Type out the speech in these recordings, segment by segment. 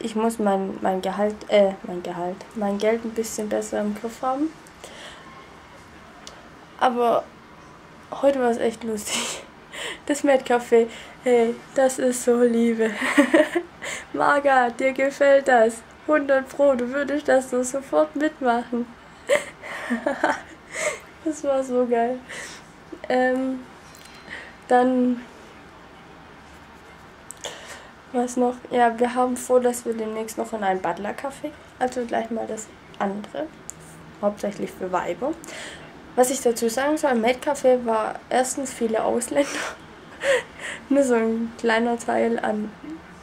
ich muss mein, mein Gehalt, äh, mein Gehalt, mein Geld ein bisschen besser im Griff haben. Aber heute war es echt lustig. Das Met-Café, hey, das ist so Liebe. Marga, dir gefällt das. 100 Pro, du würdest das so sofort mitmachen. das war so geil. Ähm, dann was noch? Ja, wir haben vor, dass wir demnächst noch in ein Butler-Café, also gleich mal das andere, hauptsächlich für Weiber. Was ich dazu sagen soll, im Maid-Café war erstens viele Ausländer, nur so ein kleiner Teil an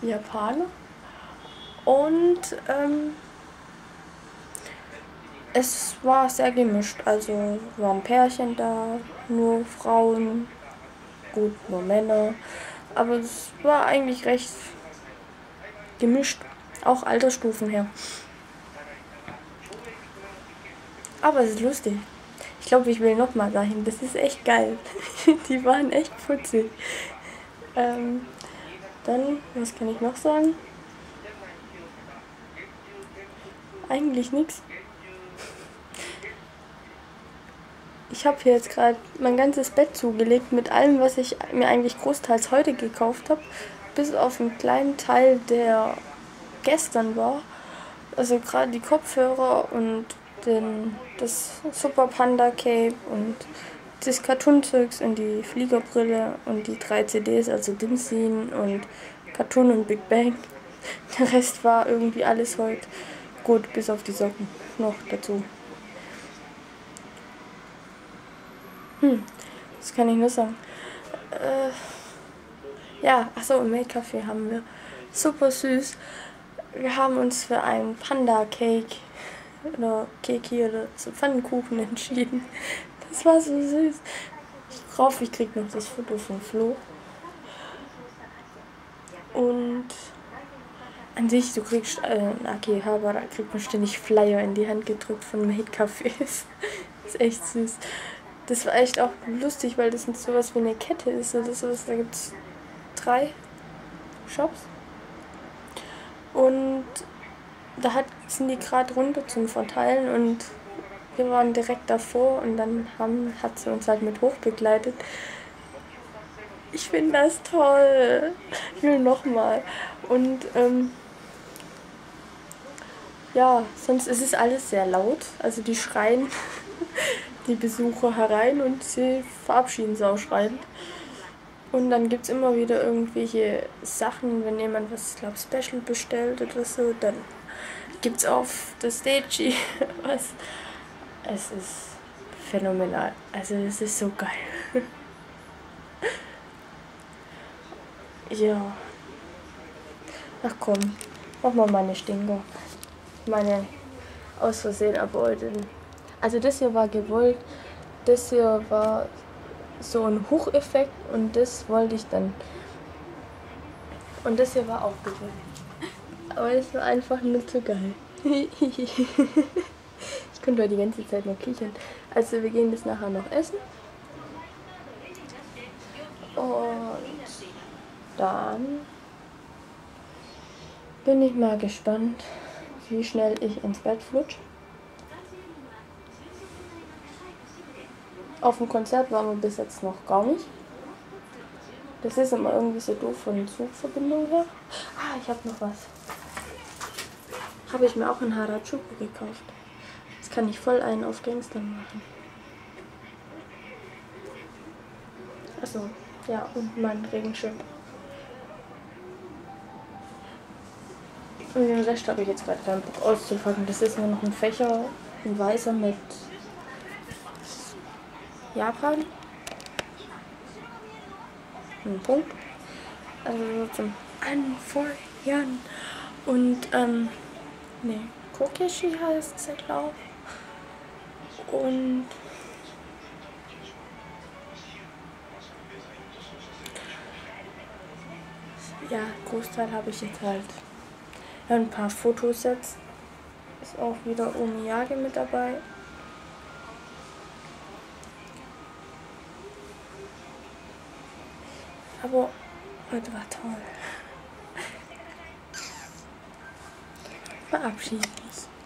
Japaner. Und ähm, es war sehr gemischt, also waren Pärchen da, nur Frauen, gut, nur Männer. Aber es war eigentlich recht gemischt, auch Altersstufen her. Aber es ist lustig. Ich glaube, ich will noch mal dahin. Das ist echt geil. Die waren echt putzig. Ähm, dann, was kann ich noch sagen? Eigentlich nichts. Ich habe hier jetzt gerade mein ganzes Bett zugelegt mit allem, was ich mir eigentlich großteils heute gekauft habe bis auf einen kleinen Teil, der gestern war. Also gerade die Kopfhörer und den, das Super Panda Cape und das Cartoon-Zeugs und die Fliegerbrille und die drei CDs, also Dimsin und Cartoon und Big Bang. Der Rest war irgendwie alles heute gut, bis auf die Socken noch dazu. Hm, das kann ich nur sagen. Äh, ja, achso, im Maid-Café haben wir. Super süß. Wir haben uns für einen Panda-Cake oder Keki oder so Pfannkuchen entschieden. Das war so süß. Ich hoffe, ich krieg noch das Foto von Flo. Und an sich, du kriegst, äh, okay, aber da kriegt man ständig Flyer in die Hand gedrückt von Maid-Cafés. das ist echt süß. Das war echt auch lustig, weil das nicht sowas wie eine Kette ist oder sowas. Da gibt's drei Shops. Und da hat, sind die gerade runter zum Verteilen und wir waren direkt davor und dann haben, hat sie uns halt mit hoch begleitet. Ich finde das toll. Ich will nochmal. Und ähm, ja, sonst ist es alles sehr laut. Also die schreien die Besucher herein und sie verabschieden sich auch schreiend. Und dann gibt es immer wieder irgendwelche Sachen, wenn jemand was, ich glaube, Special bestellt oder so, dann gibt es auf der Stage was. Es ist phänomenal. Also es ist so geil. ja. Ach komm, mach mal meine Stinker. Meine aus Versehen erbeuteten. Also das hier war gewollt. Das hier war so ein Hocheffekt und das wollte ich dann. Und das hier war auch gewollt. Aber es war einfach nur zu geil. ich könnte heute die ganze Zeit nur kichern. Also wir gehen das nachher noch essen. Und dann bin ich mal gespannt, wie schnell ich ins Bett flutsch. Auf dem Konzert waren wir bis jetzt noch gar nicht. Das ist immer irgendwie so doof von Zugverbindung her. Ah, ich habe noch was. Habe ich mir auch in Harajuku gekauft. Jetzt kann ich voll einen auf Gangster machen. Achso, ja, und mein Regenschirm. Und den Rest habe ich jetzt gerade keinen Bock auszupacken. Das ist nur noch ein Fächer, ein weißer mit Japan. Ein Punkt. Also zum Anfeuern. Und, ähm, ne, Kokeshi heißt es, glaube ich. Und ja, Großteil habe ich jetzt halt. Ein paar Fotosets. Ist auch wieder Omiyage mit dabei. Aber heute war toll. Verabschiede mich.